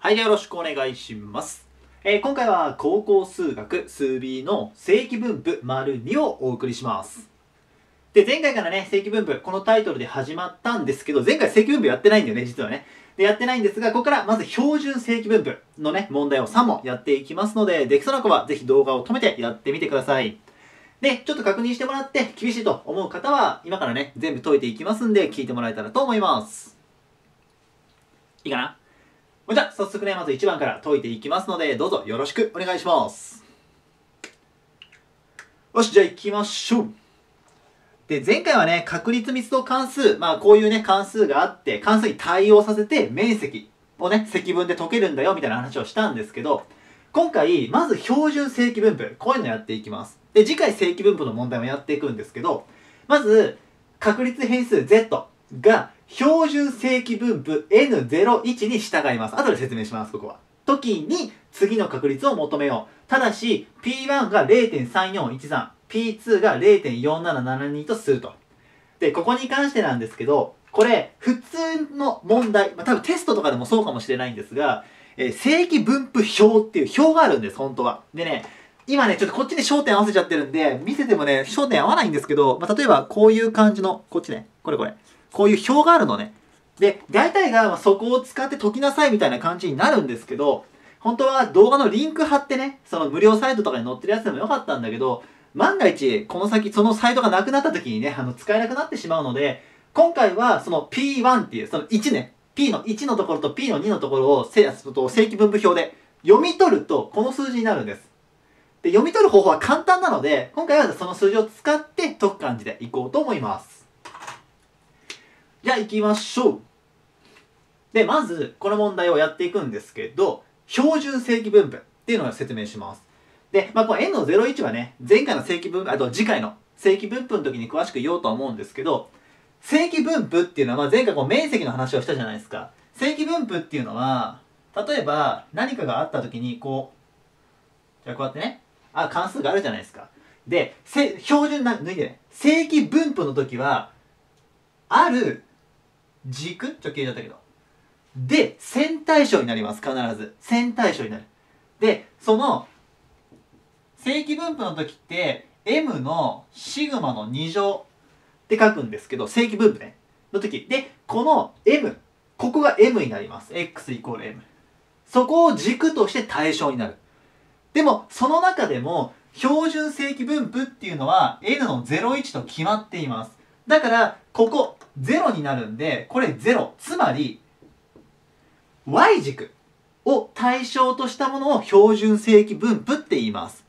はい、よろしくお願いします。えー今回は高校数学数 B の正規分布丸2をお送りします。で、前回からね、正規分布、このタイトルで始まったんですけど、前回正規分布やってないんだよね、実はね。で、やってないんですが、ここからまず標準正規分布のね、問題を3問やっていきますので、できそうな子はぜひ動画を止めてやってみてください。で、ちょっと確認してもらって、厳しいと思う方は、今からね、全部解いていきますんで、聞いてもらえたらと思います。いいかな？じゃあ、早速ね、まず1番から解いていきますので、どうぞよろしくお願いします。よし、じゃあ行きましょう。で、前回はね、確率密度関数、まあこういうね、関数があって、関数に対応させて面積をね、積分で解けるんだよ、みたいな話をしたんですけど、今回、まず標準正規分布、こういうのやっていきます。で、次回正規分布の問題もやっていくんですけど、まず、確率変数 z が標準正規分布 n01 に従います。後で説明します、ここは。時に、次の確率を求めよう。ただし、P1 が0.3413、P2 が0.4772とすると。で、ここに関してなんですけど、これ、普通の問題、まあ、多分テストとかでもそうかもしれないんですが、えー正規分布表っていう表があるんです、本当は。でね、今ね、ちょっとこっちに焦点合わせちゃってるんで、見せてもね、焦点合わないんですけど、まあ、例えばこういう感じの、こっちね、これこれ。こういう表があるのね。で、大体がそこを使って解きなさいみたいな感じになるんですけど、本当は動画のリンク貼ってね、その無料サイトとかに載ってるやつでもよかったんだけど、万が一、この先そのサイトがなくなった時にね、あの、使えなくなってしまうので、今回はその P1 っていう、その1ね、P の1のところと P の2のところを正規分布表で読み取ると、この数字になるんです。で、読み取る方法は簡単なので、今回はその数字を使って解く感じでいこうと思います。じゃあ行きましょう。で、まず、この問題をやっていくんですけど、標準正規分布っていうのを説明します。で、まあ、この n の01はね、前回の正規分布、あと次回の正規分布の時に詳しく言おうと思うんですけど、正規分布っていうのは、まあ、前回こう面積の話をしたじゃないですか。正規分布っていうのは、例えば何かがあった時に、こう、じゃあこうやってね、あ、関数があるじゃないですか。で、標準な、抜いてね、正規分布の時は、ある軸？ちょっと消えちゃったけど。で、線対称になります、必ず。線対称になる。で、その、正規分布の時って、m のシグマの2乗って書くんですけど、正規分布ね。の時。で、この m、ここが m になります。x イコール m。そこを軸として対象になる。でも、その中でも、標準正規分布っていうのは n の01と決まっています。だから、ここ、0になるんで、これ0。つまり、y 軸を対象としたものを標準正規分布って言います。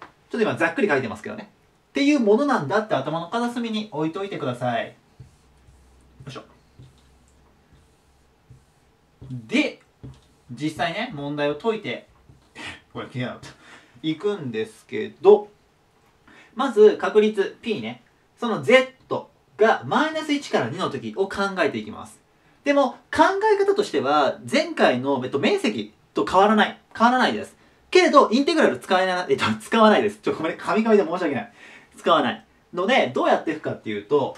ちょっと今ざっくり書いてますけどね。っていうものなんだって頭の片隅に置いといてください。よいしょ。で、実際ね、問題を解いて、これ気になった。いくんですけど、まず確率 P ね。その Z がマイナス1から2の時を考えていきます。でも考え方としては前回の、えっと、面積と変わらない。変わらないです。けれど、インテグラル使えない、えっと、使わないです。ちょ、ごめん、神々で申し訳ない。使わない。ので、どうやっていくかっていうと、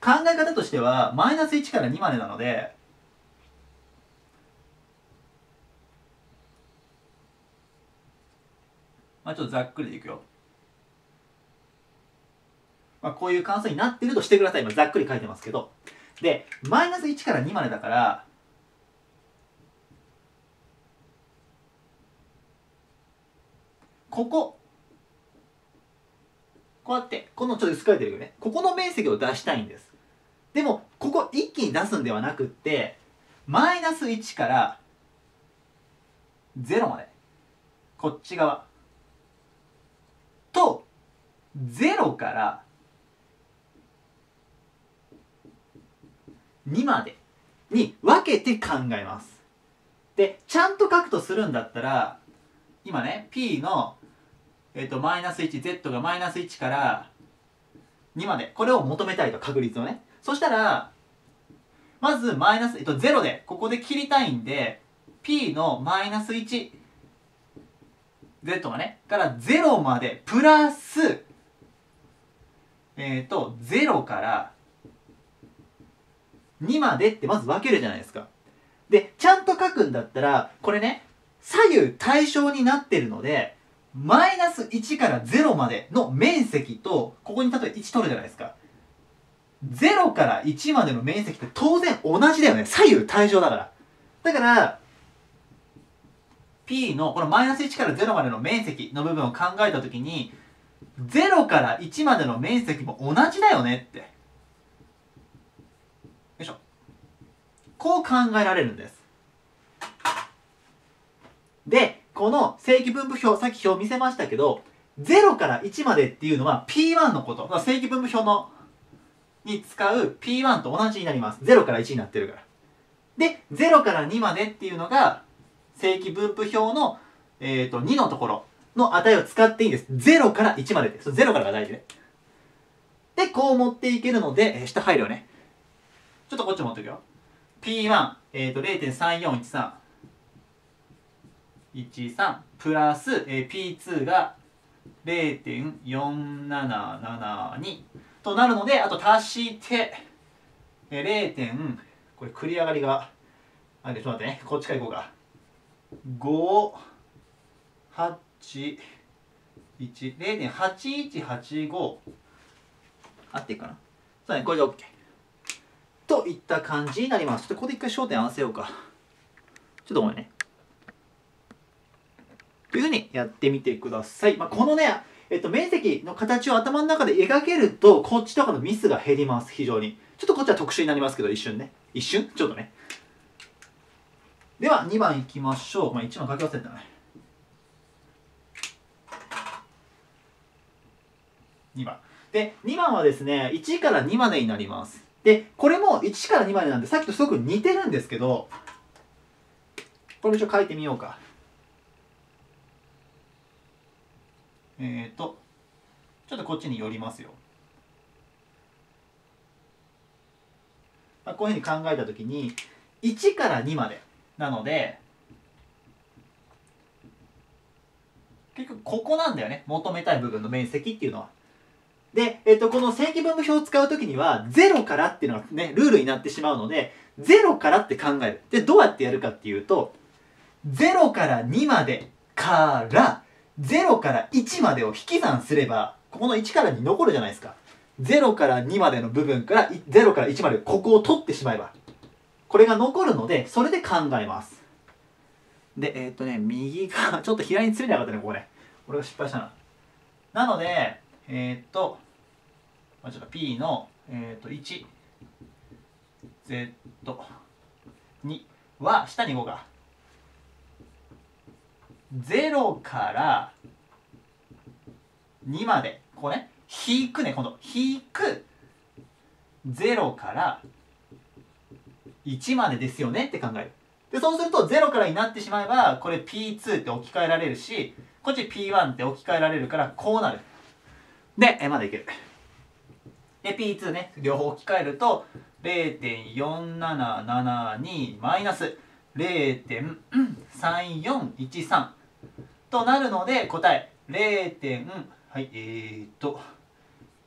考え方としては、マイナス1から2までなので、まあちょっとざっくりでいくよ。まあこういう関数になってるとしてください。今ざっくり書いてますけど。で、マイナス1から2までだから、ここ、こうやって、このちょっと薄く書いてるよね。ここの面積を出したいんです。でも、ここ一気に出すんではなくって、マイナス1から0まで。こっち側。と、0から2までに分けて考えます。で、ちゃんと書くとするんだったら、今ね、p の、えっとマイナス1、z がマイナス1から2まで、これを求めたいと、確率をね。そしたら、まずマイナス、えっと、0で、ここで切りたいんで、p のマイナス1、z がね、から0まで、プラス、えっ、と、0から2までってまず分けるじゃないですか。でちゃんと書くんだったらこれね左右対称になってるのでマイナス1から0までの面積とここに例えば1取るじゃないですか。0から1までの面積って当然同じだよね。左右対称だから。だから P のこのマイナス1から0までの面積の部分を考えたときに0から1までの面積も同じだよねってよいしょこう考えられるんです。でこの正規分布表さっき表見せましたけど0から1までっていうのは P1 のこと。正規分布表のに使う P1 と同じになります。0から1になってるから。で0から2までっていうのが正規分布表の、えーと、2のところの値を使っていいんです。0から1までです0からが大事ね。でこう持っていけるので、えー、下配慮ね。ちょっとこっち持っていくよ。P1、えーと、0.3413 13プラス、えー、P2 が0.4772となるのであと足して、えー、0. これ繰り上がりがあれちょっと待ってね。こっちからいこうか。581.0.8185合っていいかな？そうだね。これで OK いった感じになりますちょっとここで一回焦点合わせようかちょっとごめんねというふうにやってみてください。まあ、このね、えっと、面積の形を頭の中で描けると、こっちとかのミスが減ります、非常に。ちょっとこっちは特殊になりますけど、一瞬ね。一瞬？ちょっとね。では、2番いきましょう。まあ、1番書き忘れたね。2番。で、2番はですね、1から2までになります。で、これも1から2までなんで、さっきとすごく似てるんですけど、これも一応書いてみようか。えっ、ー、と、ちょっとこっちに寄りますよ。まあ、こういうふうに考えたときに、1から2までなので、結局ここなんだよね。求めたい部分の面積っていうのは。で、えっ、と、この正規分布表を使うときには、0からっていうのがね、ルールになってしまうので、0からって考える。で、どうやってやるかっていうと、0から2までから、0から1までを引き算すればここの1から2残るじゃないですか。0から2までの部分から0から1までここを取ってしまえばこれが残るのでそれで考えます。でえっ、とね右がちょっと左に釣れなかったねここね。俺が失敗したな。なのでえっ、ー、と、まあ、ちょっと P の、えっ、ー、と 1Z2 は下に5が0から2まで。ここね。引くね今度。引く0から1までですよねって考える。でそうすると0からになってしまえばこれ P2 って置き換えられるしこっち P1 って置き換えられるからこうなる。でえまだいける。で P2 ね両方置き換えると0.4772マイナス0.3413となるので答え0はいえー、っと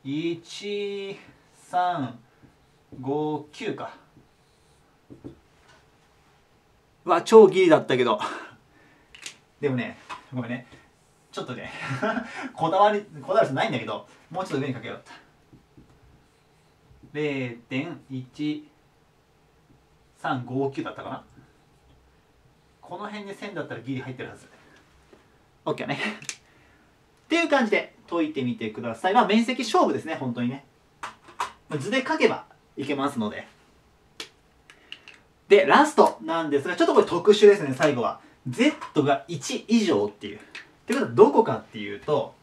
1359か。わ超ギリだったけど。でもねごめんね。ちょっとね こだわりこだわりないんだけどもうちょっと上にかけようった0.1359だったかな？この辺に線だったらギリ入ってるはず OK ね。っていう感じで解いてみてください。まあ面積勝負ですね、本当にね。図で書けばいけますので。で、ラストなんですが、ちょっとこれ特殊ですね、最後は。Z が1以上っていう。ってことはどこかっていうと、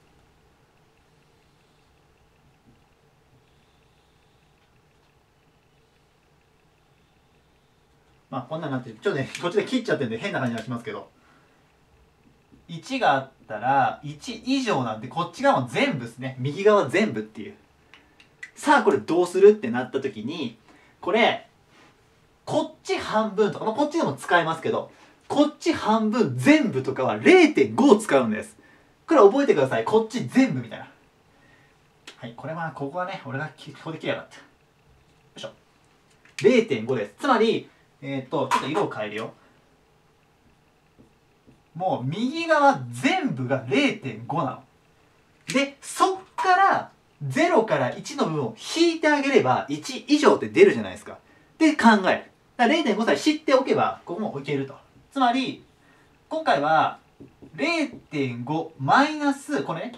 まあこんなんなってちょっとね、こっちで切っちゃってんで変な感じがしますけど。1があったら1以上なんでこっち側も全部ですね。右側全部っていう。さあこれどうするってなった時にこれこっち半分とか、まあ、こっちでも使えますけどこっち半分全部とかは0.5を使うんです。これ覚えてください。こっち全部みたいな。はいこれはここはね俺がここで切りやがった。よいしょ。0.5です。つまりえっ、とちょっと色を変えるよ。もう右側全部が0.5なの。でそっから0から1の部分を引いてあげれば1以上って出るじゃないですか。で考える。だ0.5歳知っておけばここもいけると。つまり今回は0.5マイナスこれね。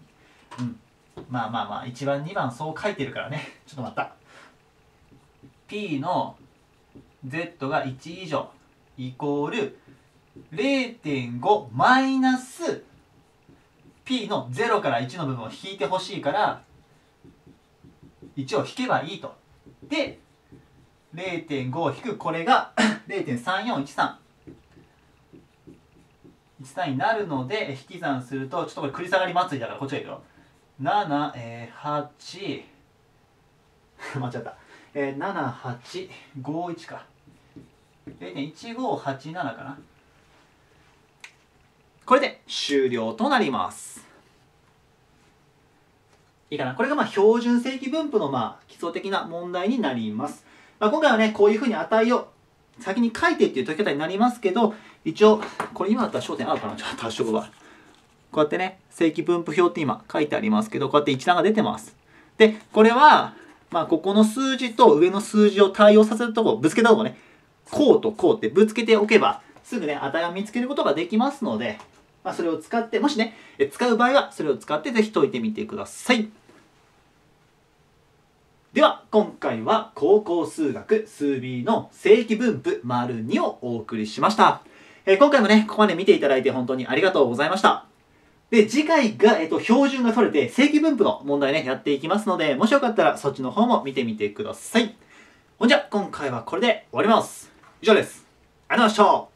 うん。まあまあまあ1番2番そう書いてるからね。ちょっと待った。P の Z が1以上イコール0.5マイナス P の0から1の部分を引いてほしいから1を引けばいいと。で0.5を引くこれが 0.3413 13になるので引き算するとちょっとこれ繰り下がり祭りだからこっちがいくよ。7、えー、8 間違った、えー、7851か。0.1587かな。これで終了となります。いいかな。これがまあ標準正規分布のまあ基礎的な問題になります、まあ、今回はねこういうふうに値を先に書いてっていう解き方になりますけど一応これ今だったら焦点合うかな？ちょっと多少は。こうやってね正規分布表って今書いてありますけどこうやって一覧が出てます。でこれはまあここの数字と上の数字を対応させるとこぶつけたとこね。こうとこうってぶつけておけばすぐね値を見つけることができますのでまあ、それを使ってもしね使う場合はそれを使って是非解いてみてください。では今回は高校数学数 B の正規分布丸2をお送りしました、えー、今回もねここまで見ていただいて本当にありがとうございました。で次回が、えっと、標準が取れて正規分布の問題ねやっていきますのでもしよかったらそっちの方も見てみてください。ほんじゃ今回はこれで終わります。以上です。ありがとうございました。